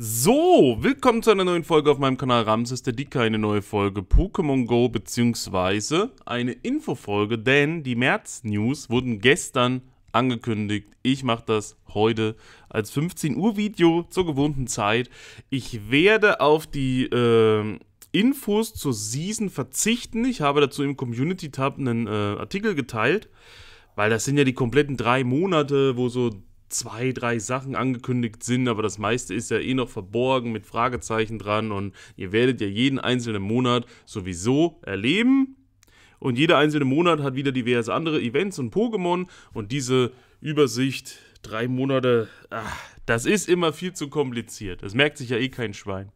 So, willkommen zu einer neuen Folge auf meinem Kanal Ramses der Dicke, eine neue Folge Pokémon Go, beziehungsweise eine Infofolge, denn die März-News wurden gestern angekündigt. Ich mache das heute als 15 Uhr Video zur gewohnten Zeit. Ich werde auf die äh, Infos zur Season verzichten. Ich habe dazu im Community Tab einen äh, Artikel geteilt, weil das sind ja die kompletten drei Monate, wo so zwei, drei Sachen angekündigt sind, aber das meiste ist ja eh noch verborgen mit Fragezeichen dran und ihr werdet ja jeden einzelnen Monat sowieso erleben. Und jeder einzelne Monat hat wieder diverse andere Events und Pokémon und diese Übersicht, drei Monate, ach, das ist immer viel zu kompliziert. Das merkt sich ja eh kein Schwein.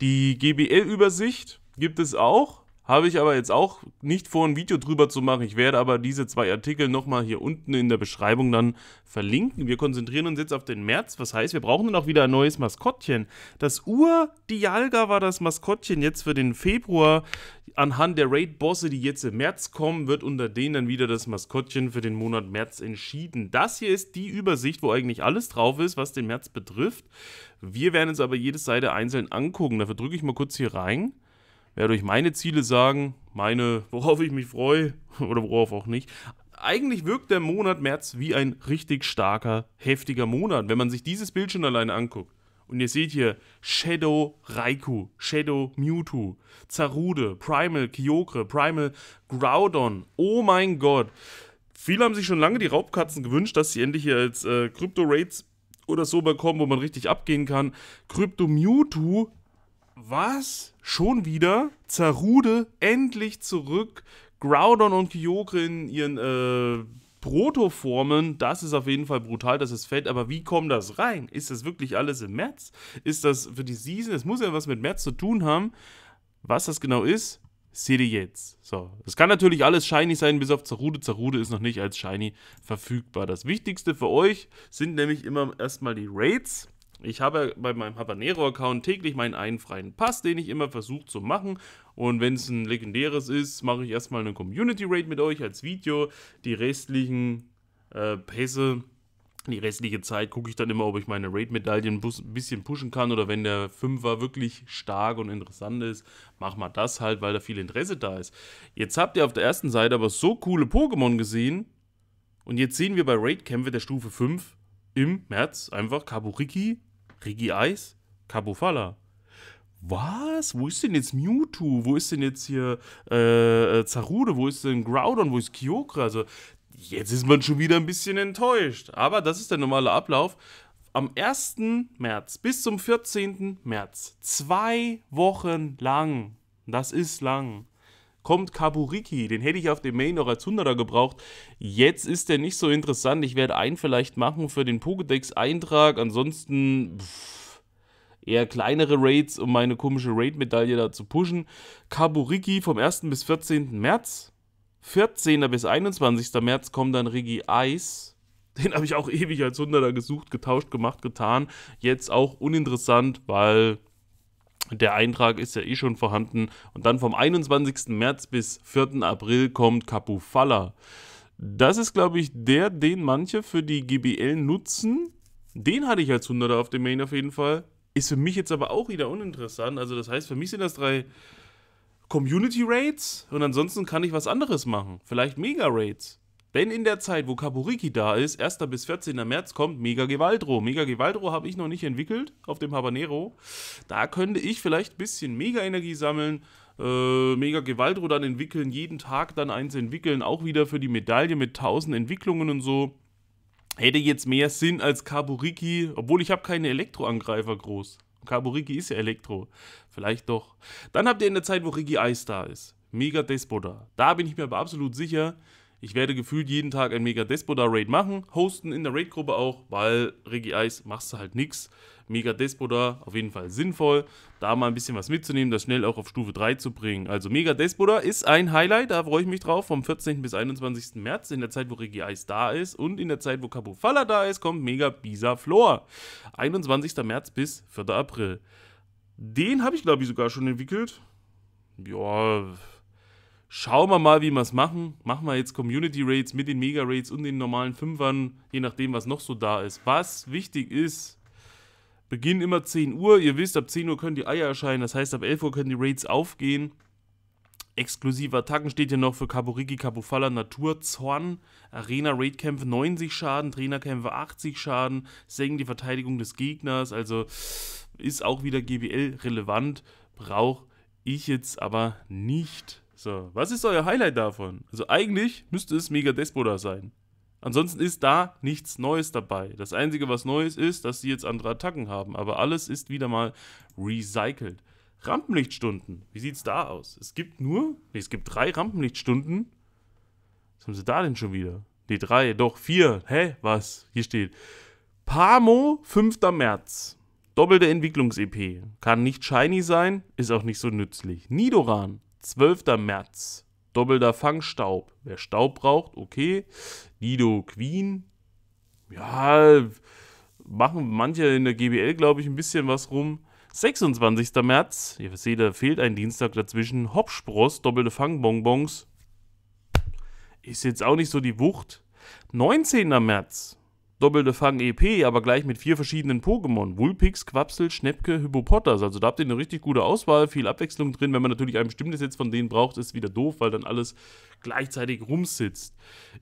Die GBL-Übersicht gibt es auch habe ich aber jetzt auch nicht vor, ein Video drüber zu machen. Ich werde aber diese zwei Artikel nochmal hier unten in der Beschreibung dann verlinken. Wir konzentrieren uns jetzt auf den März. Was heißt, wir brauchen dann auch wieder ein neues Maskottchen. Das Ur-Dialga war das Maskottchen jetzt für den Februar. Anhand der Raid-Bosse, die jetzt im März kommen, wird unter denen dann wieder das Maskottchen für den Monat März entschieden. Das hier ist die Übersicht, wo eigentlich alles drauf ist, was den März betrifft. Wir werden uns aber jede Seite einzeln angucken. Dafür drücke ich mal kurz hier rein werde euch meine Ziele sagen, meine, worauf ich mich freue oder worauf auch nicht. Eigentlich wirkt der Monat März wie ein richtig starker, heftiger Monat, wenn man sich dieses Bild schon alleine anguckt. Und ihr seht hier Shadow Raikou, Shadow Mewtwo, Zarude, Primal Kyogre, Primal Groudon. Oh mein Gott. Viele haben sich schon lange die Raubkatzen gewünscht, dass sie endlich hier als äh, Krypto-Raids oder so bekommen, wo man richtig abgehen kann. Krypto Mewtwo was? Schon wieder? Zarude endlich zurück. Groudon und Kyogre in ihren äh, Protoformen, das ist auf jeden Fall brutal, das ist fett, aber wie kommt das rein? Ist das wirklich alles im März? Ist das für die Season? Es muss ja was mit März zu tun haben. Was das genau ist, seht ihr jetzt. So, es kann natürlich alles shiny sein, bis auf Zarude. Zarude ist noch nicht als shiny verfügbar. Das Wichtigste für euch sind nämlich immer erstmal die Raids. Ich habe bei meinem Habanero-Account täglich meinen einen freien Pass, den ich immer versuche zu machen. Und wenn es ein legendäres ist, mache ich erstmal eine Community-Raid mit euch als Video. Die restlichen äh, Pässe, die restliche Zeit gucke ich dann immer, ob ich meine Raid-Medaillen ein bisschen pushen kann. Oder wenn der Fünfer wirklich stark und interessant ist, mach mal das halt, weil da viel Interesse da ist. Jetzt habt ihr auf der ersten Seite aber so coole Pokémon gesehen. Und jetzt sehen wir bei Raid-Kämpfe der Stufe 5 im März einfach Kaburiki, Regi Eis, Kabufala. Was? Wo ist denn jetzt Mewtwo? Wo ist denn jetzt hier äh, äh, Zarude? Wo ist denn Groudon? Wo ist Kyogre? Also, jetzt ist man schon wieder ein bisschen enttäuscht. Aber das ist der normale Ablauf. Am 1. März bis zum 14. März, zwei Wochen lang, das ist lang, kommt Kaburiki. Den hätte ich auf dem Main noch als 100er gebraucht. Jetzt ist der nicht so interessant. Ich werde einen vielleicht machen für den Pokédex-Eintrag. Ansonsten pff, eher kleinere Raids, um meine komische Raid-Medaille da zu pushen. Kaburiki vom 1. bis 14. März. 14. bis 21. März kommt dann Rigi Eis. Den habe ich auch ewig als 100er gesucht, getauscht, gemacht, getan. Jetzt auch uninteressant, weil der Eintrag ist ja eh schon vorhanden. Und dann vom 21. März bis 4. April kommt Kapufalla. Das ist, glaube ich, der, den manche für die GBL nutzen. Den hatte ich als 100er auf dem Main auf jeden Fall. Ist für mich jetzt aber auch wieder uninteressant. Also, das heißt, für mich sind das drei Community Raids und ansonsten kann ich was anderes machen. Vielleicht Mega Raids. Denn in der Zeit, wo Kaburiki da ist, 1. bis 14. März, kommt Mega Gewaldro. Mega Gewaldro habe ich noch nicht entwickelt auf dem Habanero. Da könnte ich vielleicht ein bisschen Mega-Energie sammeln, äh, Mega Gewaldro dann entwickeln, jeden Tag dann eins entwickeln, auch wieder für die Medaille mit 1000 Entwicklungen und so. Hätte jetzt mehr Sinn als Kaburiki, obwohl ich habe keine Elektroangreifer groß. Kaburiki ist ja Elektro. Vielleicht doch. Dann habt ihr in der Zeit, wo Rigi Eis da ist. Mega Despoda. Da bin ich mir aber absolut sicher, ich werde gefühlt jeden Tag ein Mega Despoda Raid machen, hosten in der Raid-Gruppe auch, weil Regi Eis machst du halt nichts. Mega Despoda auf jeden Fall sinnvoll, da mal ein bisschen was mitzunehmen, das schnell auch auf Stufe 3 zu bringen. Also Mega Despoda ist ein Highlight, da freue ich mich drauf, vom 14. bis 21. März, in der Zeit, wo Regi Eis da ist und in der Zeit, wo Capufalla da ist, kommt Mega Bisa Flor. 21. März bis 4. April. Den habe ich, glaube ich, sogar schon entwickelt. Ja, Schauen wir mal, wie wir es machen. Machen wir jetzt Community Rates mit den Mega Rates und den normalen Fünfern, je nachdem, was noch so da ist. Was wichtig ist, Beginn immer 10 Uhr. Ihr wisst, ab 10 Uhr können die Eier erscheinen. Das heißt, ab 11 Uhr können die Raids aufgehen. Exklusive Attacken steht hier noch für Kaburiki, Kabufala, Natur, Zorn, Arena, Raidkämpfe 90 Schaden, Trainerkämpfe 80 Schaden, senken die Verteidigung des Gegners, also ist auch wieder GBL relevant, brauche ich jetzt aber nicht. So, was ist euer Highlight davon? Also eigentlich müsste es Mega Despoda sein. Ansonsten ist da nichts Neues dabei. Das Einzige, was Neues ist, dass sie jetzt andere Attacken haben, aber alles ist wieder mal recycelt. Rampenlichtstunden. Wie sieht's da aus? Es gibt nur, nee, es gibt drei Rampenlichtstunden. Was haben sie da denn schon wieder? Nee, drei, doch, vier. Hä? Was? Hier steht. Pamo, 5. März. Doppelte Entwicklungs-EP. Kann nicht shiny sein, ist auch nicht so nützlich. Nidoran, 12. März. Doppelter Fangstaub. Wer Staub braucht, okay. Nido Queen. Ja, machen manche in der GBL, glaube ich, ein bisschen was rum. 26. März, ihr seht, da fehlt ein Dienstag dazwischen. Hopspross, doppelte Fangbonbons. Ist jetzt auch nicht so die Wucht. 19. März, doppelte Fang-EP, aber gleich mit vier verschiedenen Pokémon. Wulpix, Quapsel, Schnäppke, Hippopotas. Also da habt ihr eine richtig gute Auswahl, viel Abwechslung drin. Wenn man natürlich ein bestimmtes jetzt von denen braucht, ist wieder doof, weil dann alles gleichzeitig rumsitzt.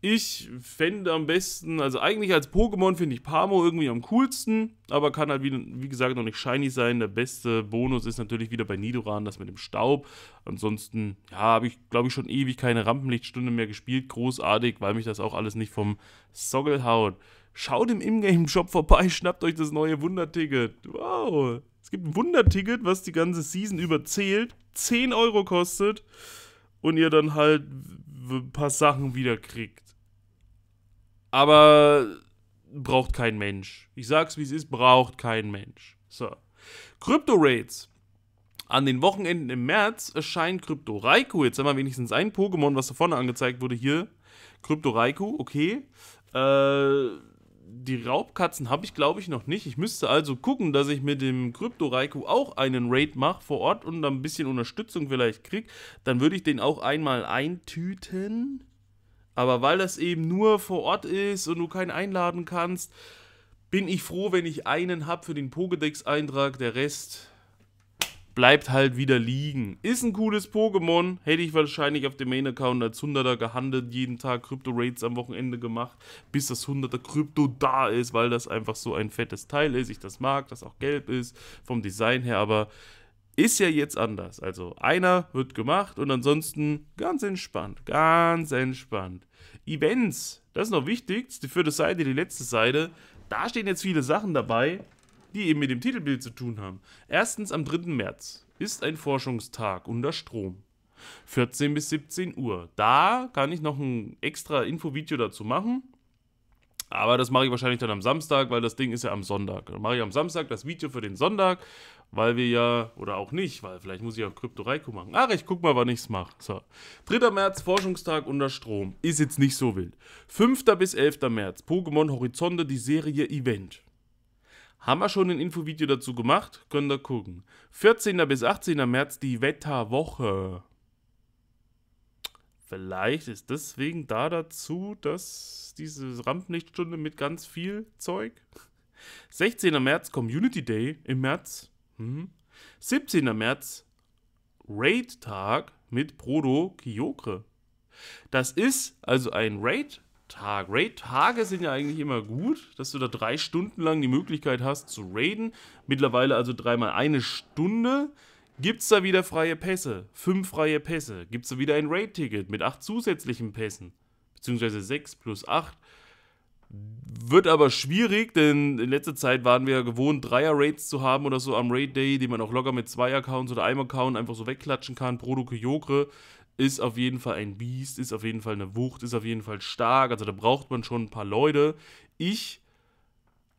Ich fände am besten, also eigentlich als Pokémon finde ich Pamo irgendwie am coolsten, aber kann halt wie, wie gesagt noch nicht shiny sein. Der beste Bonus ist natürlich wieder bei Nidoran, das mit dem Staub. Ansonsten, ja, habe ich glaube ich schon ewig keine Rampenlichtstunde mehr gespielt. Großartig, weil mich das auch alles nicht vom Soggle haut. Schaut im Ingame-Shop vorbei, schnappt euch das neue Wunderticket. Wow. Es gibt ein Wunderticket, was die ganze Season überzählt, 10 Euro kostet und ihr dann halt ein paar Sachen wieder kriegt. Aber braucht kein Mensch. Ich sag's wie es ist, braucht kein Mensch. So. Crypto Raids. An den Wochenenden im März erscheint Crypto Raikou. Jetzt haben wir wenigstens ein Pokémon, was da vorne angezeigt wurde hier. Crypto Raikou, okay. Äh, die Raubkatzen habe ich, glaube ich, noch nicht. Ich müsste also gucken, dass ich mit dem Krypto Raikou auch einen Raid mache vor Ort und ein bisschen Unterstützung vielleicht kriege. Dann würde ich den auch einmal eintüten. Aber weil das eben nur vor Ort ist und du keinen einladen kannst, bin ich froh, wenn ich einen habe für den Pokédex-Eintrag. Der Rest bleibt halt wieder liegen. Ist ein cooles Pokémon. Hätte ich wahrscheinlich auf dem Main-Account als 100er gehandelt, jeden Tag Krypto-Raids am Wochenende gemacht, bis das 100er Krypto da ist, weil das einfach so ein fettes Teil ist. Ich das mag, das auch gelb ist, vom Design her, aber ist ja jetzt anders. Also einer wird gemacht und ansonsten ganz entspannt, ganz entspannt. Events, das ist noch wichtig, die vierte Seite, die letzte Seite. Da stehen jetzt viele Sachen dabei die eben mit dem Titelbild zu tun haben. Erstens am 3. März ist ein Forschungstag unter Strom. 14 bis 17 Uhr. Da kann ich noch ein extra Infovideo dazu machen. Aber das mache ich wahrscheinlich dann am Samstag, weil das Ding ist ja am Sonntag. Dann mache ich am Samstag das Video für den Sonntag, weil wir ja, oder auch nicht, weil vielleicht muss ich auch Krypto Reiko machen. Ach, ich guck mal, wann ich es mache. So. 3. März, Forschungstag unter Strom. Ist jetzt nicht so wild. 5. bis 11. März, Pokémon Horizonte, die Serie Event. Haben wir schon ein Infovideo dazu gemacht? Könnt ihr gucken. 14. bis 18. März die Wetterwoche. Vielleicht ist deswegen da dazu, dass diese Rampenlichtstunde mit ganz viel Zeug. 16. März Community Day im März. Mhm. 17. März Raid-Tag mit Prodo Kyokre. Das ist also ein Raid Tag. Raid-Tage sind ja eigentlich immer gut, dass du da drei Stunden lang die Möglichkeit hast zu raiden. Mittlerweile also dreimal eine Stunde. Gibt es da wieder freie Pässe? Fünf freie Pässe. Gibt es da wieder ein Raid-Ticket mit acht zusätzlichen Pässen? Beziehungsweise sechs plus acht. Wird aber schwierig, denn in letzter Zeit waren wir ja gewohnt, Dreier-Raids zu haben oder so am Raid-Day, die man auch locker mit zwei Accounts oder einem Account einfach so wegklatschen kann. Proto Kyokre ist auf jeden Fall ein Biest, ist auf jeden Fall eine Wucht, ist auf jeden Fall stark. Also da braucht man schon ein paar Leute. Ich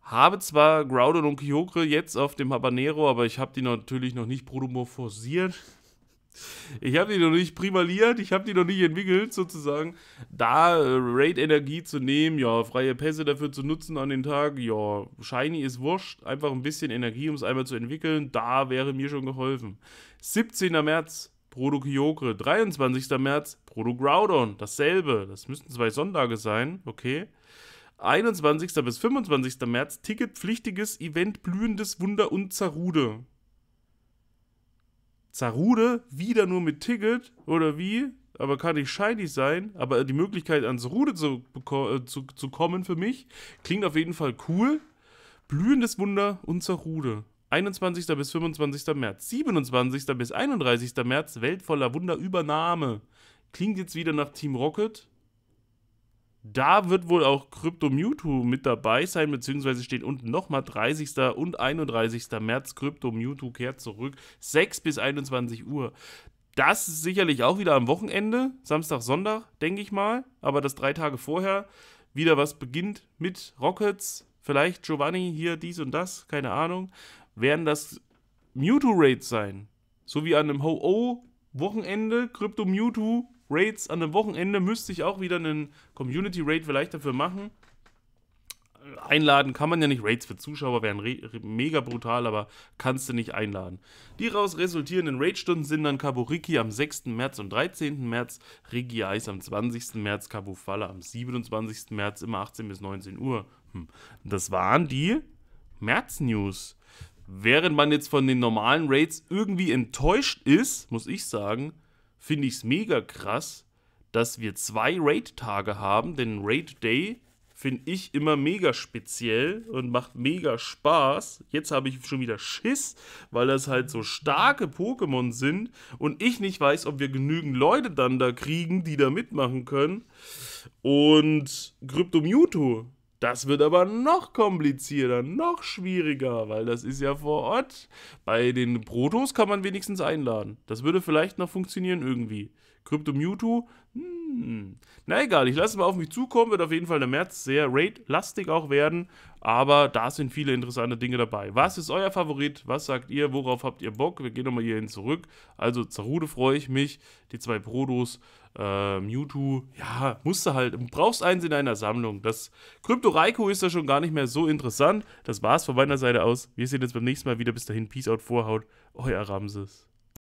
habe zwar Groudon und Kyogre jetzt auf dem Habanero, aber ich habe die natürlich noch nicht protomorphosiert. Ich habe die noch nicht primaliert, ich habe die noch nicht entwickelt, sozusagen. Da äh, Raid-Energie zu nehmen, ja, freie Pässe dafür zu nutzen an den Tag, ja, Shiny ist wurscht. Einfach ein bisschen Energie, um es einmal zu entwickeln, da wäre mir schon geholfen. 17. März, Proto Kyogre. 23. März, Proto Groudon. Dasselbe. Das müssten zwei Sonntage sein. Okay. 21. bis 25. März ticketpflichtiges Event Blühendes Wunder und Zarude. Zarude wieder nur mit Ticket oder wie? Aber kann nicht shiny sein. Aber die Möglichkeit an Zarude zu, äh, zu, zu kommen für mich klingt auf jeden Fall cool. Blühendes Wunder und Zarude. 21. bis 25. März. 27. bis 31. März Welt voller Wunder. Klingt jetzt wieder nach Team Rocket. Da wird wohl auch Crypto Mewtwo mit dabei sein, beziehungsweise steht unten nochmal 30. und 31. März. Crypto Mewtwo kehrt zurück. 6 bis 21 Uhr. Das ist sicherlich auch wieder am Wochenende, Samstag, Sonntag, denke ich mal. Aber das drei Tage vorher wieder was beginnt mit Rockets. Vielleicht Giovanni hier dies und das, keine Ahnung. Werden das Mewtwo-Raids sein. So wie an einem Ho-Oh-Wochenende, Crypto Mewtwo Raids an einem Wochenende müsste ich auch wieder einen Community Raid vielleicht dafür machen. Einladen kann man ja nicht. Raids für Zuschauer wären mega brutal, aber kannst du nicht einladen. Die daraus resultierenden Raidstunden sind dann Kaburiki am 6. März und 13. März, Rigi Eis am 20. März, Kabufalla am 27. März, immer 18 bis 19 Uhr. Hm. Das waren die März-News. Während man jetzt von den normalen Raids irgendwie enttäuscht ist, muss ich sagen, finde ich es mega krass, dass wir zwei Raid-Tage haben, denn Raid Day finde ich immer mega speziell und macht mega Spaß. Jetzt habe ich schon wieder Schiss, weil das halt so starke Pokémon sind und ich nicht weiß, ob wir genügend Leute dann da kriegen, die da mitmachen können. Und Krypto Mewtwo, das wird aber noch komplizierter, noch schwieriger, weil das ist ja vor Ort. Bei den Protos kann man wenigstens einladen. Das würde vielleicht noch funktionieren irgendwie. Crypto Mewtwo, hm. Na egal, ich lasse es mal auf mich zukommen. Wird auf jeden Fall der März sehr Raid-lastig auch werden. Aber da sind viele interessante Dinge dabei. Was ist euer Favorit? Was sagt ihr? Worauf habt ihr Bock? Wir gehen nochmal hierhin zurück. Also Zarude freue ich mich. Die zwei Protos. Äh, Mewtwo, ja, musst du halt. Brauchst eins in deiner Sammlung. Das Krypto Raikou ist da schon gar nicht mehr so interessant. Das war's von meiner Seite aus. Wir sehen uns beim nächsten Mal wieder. Bis dahin, Peace out, Vorhaut. Euer Ramses.